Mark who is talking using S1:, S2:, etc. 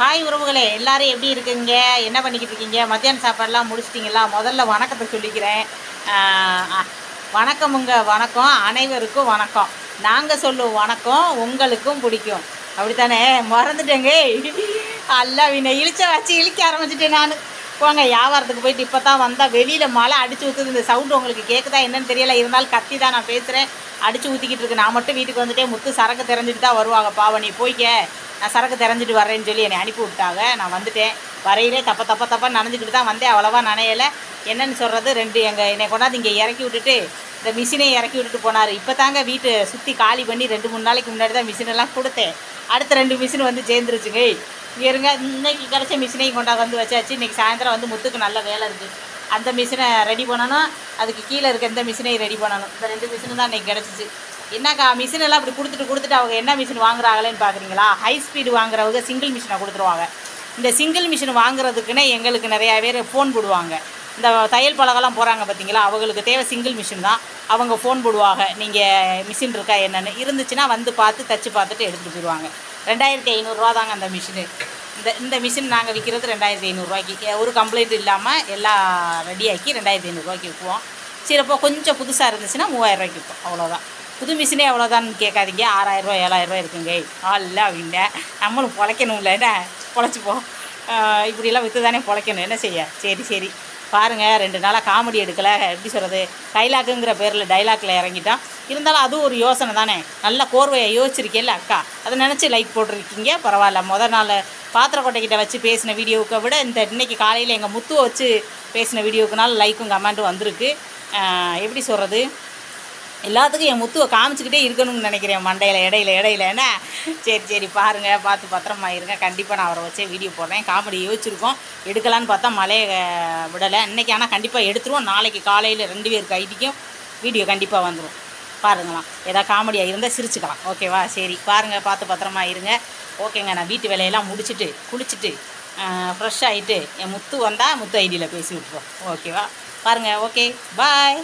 S1: Hi உறவுகளே எல்லாரும் எப்படி இருக்கீங்க? என்ன பண்ணிக்கிட்டு இருக்கீங்க? மத்தியானம் சாப்பாடெலாம் முடிச்சிட்டிங்களா? முதல்ல வணக்கத்தை சொல்லிக்கிறேன். வணக்கமுங்க வணக்கம் அனைவருக்கும் வணக்கம். நாங்கள் சொல்லுவோம் வணக்கம் உங்களுக்கும் பிடிக்கும். அப்படித்தானே? மறந்துட்டேங்க. அல்ல வினை இழிச்ச வச்சு இழிக்க ஆரம்பிச்சிட்டேன் நான். போங்க வியாபாரத்துக்கு போயிட்டு இப்போ தான் வந்தால் வெளியில் மழை அடித்து ஊற்றுது இந்த சவுண்டு உங்களுக்கு கேட்குதா என்னன்னு தெரியல. இருந்தாலும் கத்தி தான் நான் பேசுகிறேன் அடித்து ஊற்றிக்கிட்டு இருக்கு. நான் மட்டும் வீட்டுக்கு வந்துட்டே முத்து சரக்கு தெரிஞ்சுட்டு தான் வருவாங்க. பாவனி நீ போய்க்க. நான் சரக்கு தெரிஞ்சுட்டு வரேன்னு சொல்லி என்னை அனுப்பி விட்டாங்க. நான் வந்துட்டேன். வரையிலே தப்ப தப்ப தப்பாக நனைஞ்சிக்கிட்டு தான் வந்தேன். அவ்வளோவா நனையலை. என்னன்னு சொல்கிறது ரெண்டு எங்கள் என்னை கொண்டாந்து இங்கே இறக்கி விட்டுட்டு இந்த மிஷினை இறக்கி விட்டுட்டு போனார். இப்போ தாங்க வீட்டை சுற்றி காலி பண்ணி ரெண்டு மூணு நாளைக்கு முன்னாடி தான் மிஷினெல்லாம் கொடுத்தேன். அடுத்த ரெண்டு மிஷின் வந்து சேர்ந்துருச்சுங்க இங்கே இருங்க. இன்னைக்கு கிடச்ச மிஷினையும் கொண்டாந்து வந்து வச்சாச்சு. இன்றைக்கி சாயந்தரம் வந்து முத்துக்கு நல்ல வேலை இருக்குது அந்த மிஷினை ரெடி பண்ணணும். அதுக்கு கீழே இருக்க இந்த மிஷினையும் ரெடி பண்ணணும். இந்த ரெண்டு மிஷினும் தான் இன்றைக்கி கிடச்சிச்சு. என்னக்கா மிஷின் எல்லாம் அப்படி கொடுத்துட்டு கொடுத்துட்டு அவங்க என்ன மிஷின் வாங்குறாங்களேன்னு பார்க்குறீங்களா ஹை ஸ்பீடு வாங்குறவங்க சிங்கிள் மிஷினை கொடுத்துருவாங்க. இந்த சிங்கிள் மிஷின் வாங்குறதுக்குன்னே எங்களுக்கு நிறையா பேர் ஃபோன் போடுவாங்க. இந்த தையல் பழகெல்லாம் போகிறாங்க பார்த்தீங்களா அவங்களுக்கு தேவை சிங்கிள் மிஷின் தான். அவங்க ஃபோன் போடுவாங்க. நீங்கள் மிஷின் இருக்கா என்னென்னு. இருந்துச்சுன்னா வந்து பார்த்து தச்சு பார்த்துட்டு எடுத்துகிட்டு போயிடுவாங்க. ரெண்டாயிரத்தி ஐநூறுரூவா தாங்க அந்த மிஷினு இந்த இந்த மிஷின் நாங்கள் விற்கிறது ரெண்டாயிரத்தி ஐநூறுரூவாய்க்கு ஒரு கம்ப்ளைண்ட் இல்லாமல் எல்லாம் ரெடியாக்கி ரெண்டாயிரத்தி ஐநூறுரூவாய்க்கு விற்குவோம் சரி அப்போ கொஞ்சம் புதுசாக இருந்துச்சுன்னா மூவாயிரரூவாய்க்கு விற்போம் அவ்வளோதான் புது மிஷினே எவ்வளோதான்னு கேட்காதீங்க. ஆறாயிரரூவா ஏழாயிரரூவா இருக்குங்க. ஆள் அப்படின்ன நம்மளும் பொழைக்கணும்ல. என்ன? பொழைச்சிப்போம். இப்படிலாம் விற்று தானே பொழைக்கணும். என்ன செய்ய? சரி சரி. பாருங்கள் ரெண்டு நாளாக காமெடி எடுக்கலை. எப்படி சொல்கிறது டைலாக்குங்கிற பேரில் டைலாக்கில் இறங்கிட்டான் இருந்தாலும் அதுவும் ஒரு யோசனை தானே. நல்ல கோர்வையை யோசிச்சிருக்கேல்ல அக்கா. அதை நினச்சி லைக் போட்டிருக்கீங்க? பரவாயில்ல. முதல் நாள் பாத்திரக்கொட்டைக்கிட்ட வச்சு பேசின வீடியோவுக்கு விட இந்த இன்றைக்கி காலையில் எங்கள் முத்துவை வச்சு பேசின வீடியோக்குனால லைக்கும் கமெண்ட்டும் வந்திருக்கு. எப்படி சொல்கிறது எல்லாத்துக்கும் என் முத்துவை காமிச்சிக்கிட்டே இருக்கணும்னு நினைக்கிறேன் மண்டையில் இடையில இடையில. என்ன? சரி சரி பாருங்கள் பார்த்து பத்திரமா இருங்க. கண்டிப்பாக நான் அவரை வச்சே வீடியோ போடுறேன். காமெடி யோசிச்சிருக்கோம். எடுக்கலான்னு பார்த்தா மழையை விடலை. இன்றைக்கி ஆனால் கண்டிப்பாக எடுத்துருவோம். நாளைக்கு காலையில் ரெண்டு பேருக்கு ஐடிக்கும் வீடியோ கண்டிப்பாக வந்துடும் பாருங்களாம் ஏதாவது காமெடியாக இருந்தால் சிரிச்சுக்கலாம். ஓகேவா சரி பாருங்கள் பார்த்து பத்திரமா இருங்க. ஓகேங்க நான் வீட்டு வேலையெல்லாம் முடிச்சுட்டு குளிச்சுட்டு ஃப்ரெஷ் ஆகிட்டு என் முத்து வந்தால் முத்து ஐடியில் பேசி விட்ருவோம் ஓகேவா பாருங்கள் ஓகே பாய்